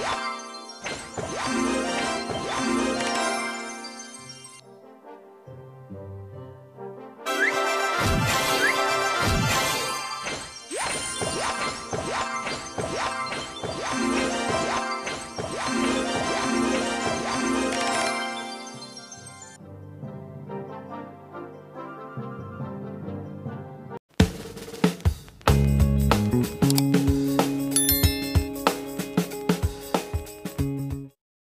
Yeah.